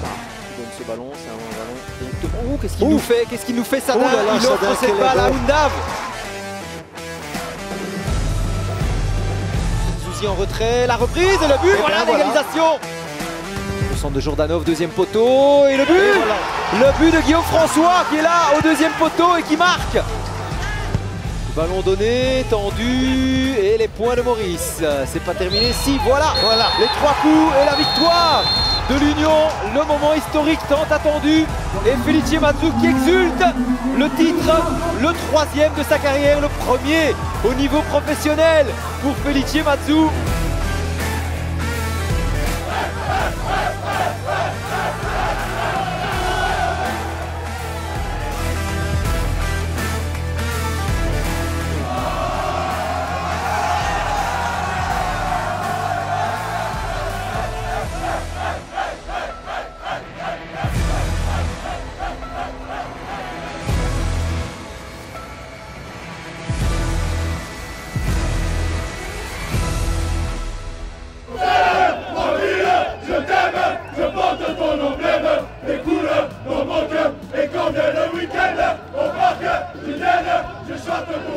Donne ce ballon, c'est un ballon directement. Oh, qu'est-ce qu'il nous fait Qu'est-ce qu'il nous fait Sadar Oh là là, Il offre cette balle à. Oundav Zouzi en retrait, la reprise et le but, Et voilà ben voilà. l'égalisation. Le centre de Jordanov, deuxième poteau et le but. Le but de Guillaume François qui est là au deuxième poteau et qui marque Ballon donné, tendu et les points de Maurice. C'est pas terminé. Si, voilà, Voilà. les trois coups et la victoire de l'Union. Le moment historique tant attendu. Et Felice Mazou qui exulte. Le titre, le troisième de sa carrière, le premier au niveau professionnel pour Felice Mazou. Just shut the door.